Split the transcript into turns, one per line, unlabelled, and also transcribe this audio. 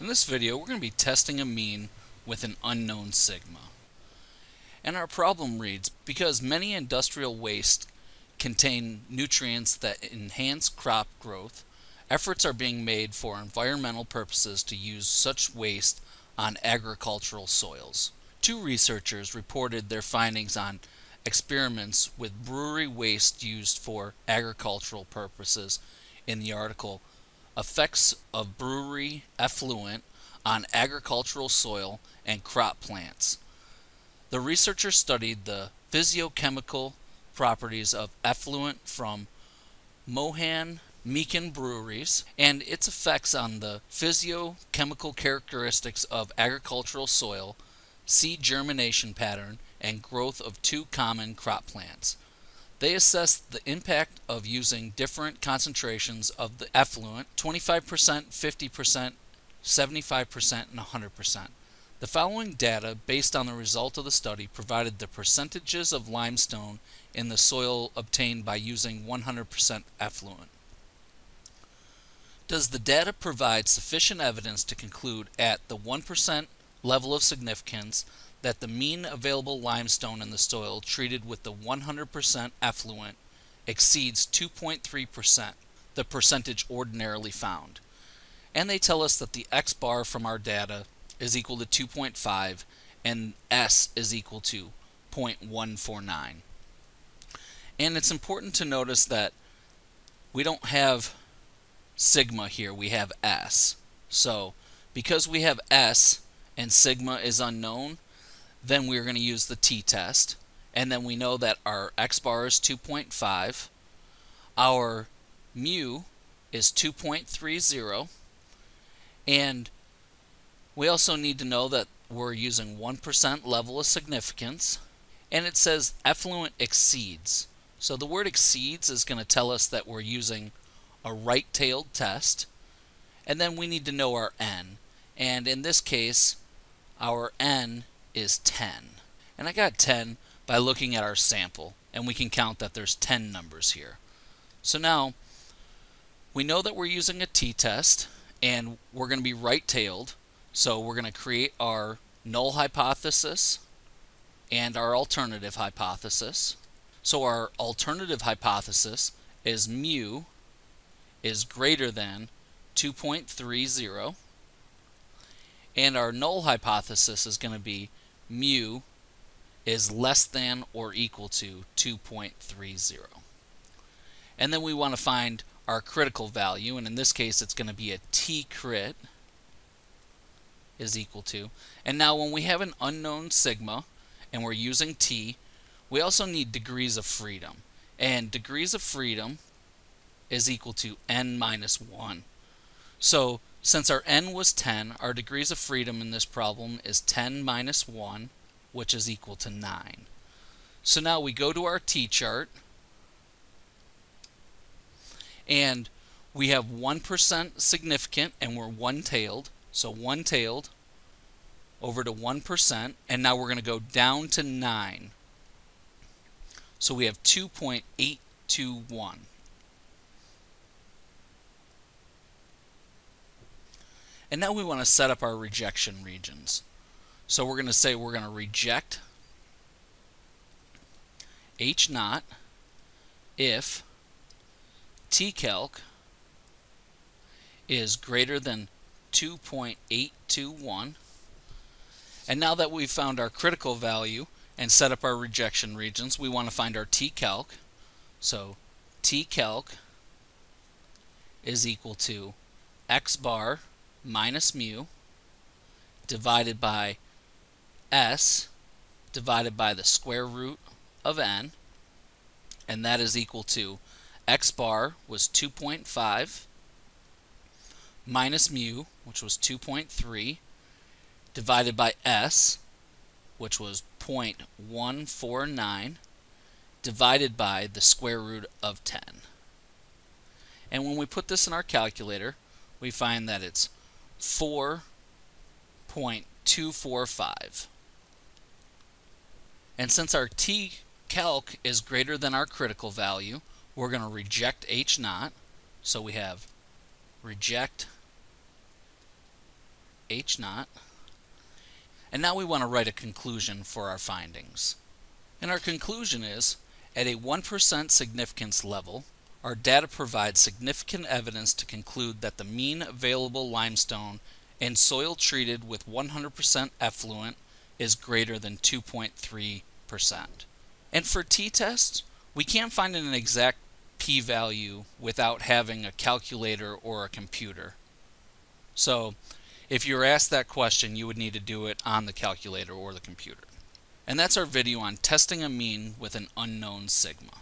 In this video, we're going to be testing a mean with an unknown sigma. And our problem reads, because many industrial waste contain nutrients that enhance crop growth, efforts are being made for environmental purposes to use such waste on agricultural soils. Two researchers reported their findings on experiments with brewery waste used for agricultural purposes in the article Effects of Brewery Effluent on Agricultural Soil and Crop Plants. The researchers studied the physiochemical properties of effluent from Mohan Meakin breweries and its effects on the physiochemical characteristics of agricultural soil, seed germination pattern, and growth of two common crop plants. They assessed the impact of using different concentrations of the effluent 25%, 50%, 75%, and 100%. The following data, based on the result of the study, provided the percentages of limestone in the soil obtained by using 100% effluent. Does the data provide sufficient evidence to conclude at the 1% level of significance that the mean available limestone in the soil treated with the 100% effluent exceeds 2.3%, the percentage ordinarily found. And they tell us that the x bar from our data is equal to 2.5 and s is equal to 0.149. And it's important to notice that we don't have sigma here, we have s. So because we have s and sigma is unknown, then we're going to use the t-test. And then we know that our x bar is 2.5. Our mu is 2.30. And we also need to know that we're using 1% level of significance. And it says effluent exceeds. So the word exceeds is going to tell us that we're using a right-tailed test. And then we need to know our n. And in this case, our n is 10. And I got 10 by looking at our sample, and we can count that there's 10 numbers here. So now, we know that we're using a t-test, and we're going to be right-tailed, so we're going to create our null hypothesis and our alternative hypothesis. So our alternative hypothesis is mu is greater than 2.30 and our null hypothesis is going to be mu is less than or equal to 2.30. And then we want to find our critical value, and in this case it's going to be a t crit is equal to. And now when we have an unknown sigma and we're using t, we also need degrees of freedom. And degrees of freedom is equal to n minus 1. So since our n was 10, our degrees of freedom in this problem is 10 minus 1, which is equal to 9. So now we go to our t-chart, and we have 1% significant, and we're one-tailed. So one-tailed over to 1%, and now we're going to go down to 9. So we have 2.821. And now we want to set up our rejection regions. So we're going to say we're going to reject H naught if tcalc is greater than 2.821. And now that we've found our critical value and set up our rejection regions, we want to find our tcalc. So tcalc is equal to x bar minus mu divided by s divided by the square root of n and that is equal to x bar was 2.5 minus mu which was 2.3 divided by s which was 0.149 divided by the square root of 10 and when we put this in our calculator we find that it's 4.245. And since our t calc is greater than our critical value, we're going to reject h naught. So we have reject H naught. And now we want to write a conclusion for our findings. And our conclusion is, at a 1% significance level, our data provides significant evidence to conclude that the mean available limestone in soil treated with 100% effluent is greater than 2.3%. And for t-test, we can't find an exact p-value without having a calculator or a computer. So if you were asked that question, you would need to do it on the calculator or the computer. And that's our video on testing a mean with an unknown sigma.